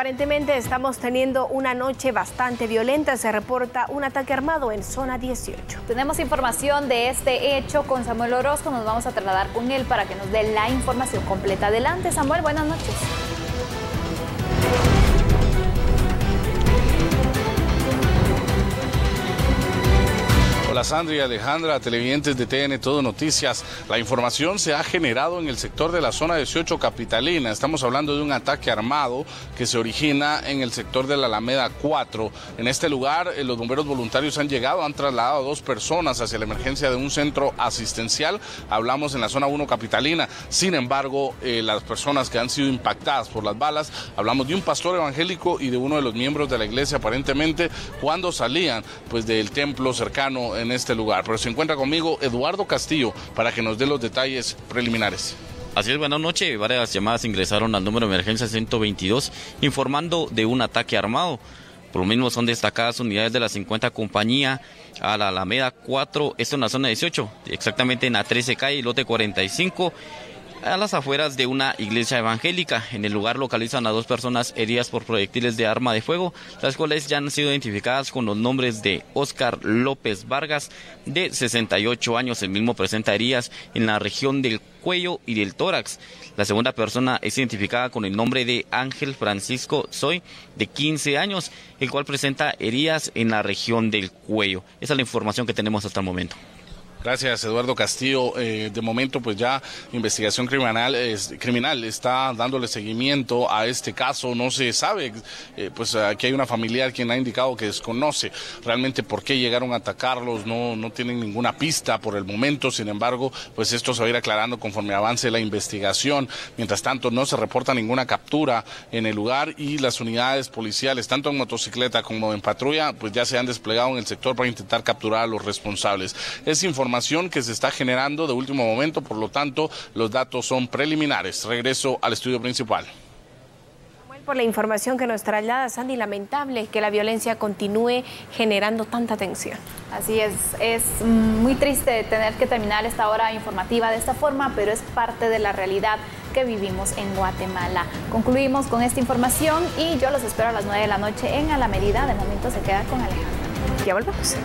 Aparentemente estamos teniendo una noche bastante violenta. Se reporta un ataque armado en zona 18. Tenemos información de este hecho con Samuel Orozco. Nos vamos a trasladar con él para que nos dé la información completa. Adelante, Samuel. Buenas noches. Sandra y Alejandra, televidentes de TN Todo Noticias. La información se ha generado en el sector de la zona 18 capitalina. Estamos hablando de un ataque armado que se origina en el sector de la Alameda 4. En este lugar, eh, los bomberos voluntarios han llegado, han trasladado a dos personas hacia la emergencia de un centro asistencial. Hablamos en la zona 1 capitalina. Sin embargo, eh, las personas que han sido impactadas por las balas, hablamos de un pastor evangélico y de uno de los miembros de la iglesia, aparentemente, cuando salían pues del templo cercano en este lugar. Pero se encuentra conmigo Eduardo Castillo para que nos dé los detalles preliminares. Así es, buenas noches. Varias llamadas ingresaron al número de emergencia 122 informando de un ataque armado. Por lo mismo son destacadas unidades de la 50 compañía a la Alameda 4, esto en la zona 18, exactamente en la 13 calle, lote 45 a las afueras de una iglesia evangélica. En el lugar localizan a dos personas heridas por proyectiles de arma de fuego, las cuales ya han sido identificadas con los nombres de Oscar López Vargas, de 68 años. El mismo presenta heridas en la región del cuello y del tórax. La segunda persona es identificada con el nombre de Ángel Francisco Soy, de 15 años, el cual presenta heridas en la región del cuello. Esa es la información que tenemos hasta el momento. Gracias, Eduardo Castillo. Eh, de momento, pues ya investigación criminal, criminal está dándole seguimiento a este caso. No se sabe, eh, pues aquí hay una familiar quien ha indicado que desconoce realmente por qué llegaron a atacarlos. No, no tienen ninguna pista por el momento. Sin embargo, pues esto se va a ir aclarando conforme avance la investigación. Mientras tanto, no se reporta ninguna captura en el lugar y las unidades policiales, tanto en motocicleta como en patrulla, pues ya se han desplegado en el sector para intentar capturar a los responsables. Es información información que se está generando de último momento, por lo tanto, los datos son preliminares. Regreso al estudio principal por la información que nos traslada Sandy. Lamentable que la violencia continúe generando tanta tensión. Así es, es muy triste tener que terminar esta hora informativa de esta forma, pero es parte de la realidad que vivimos en Guatemala. Concluimos con esta información y yo los espero a las 9 de la noche en A la Medida. De momento se queda con Alejandra. Ya volvemos.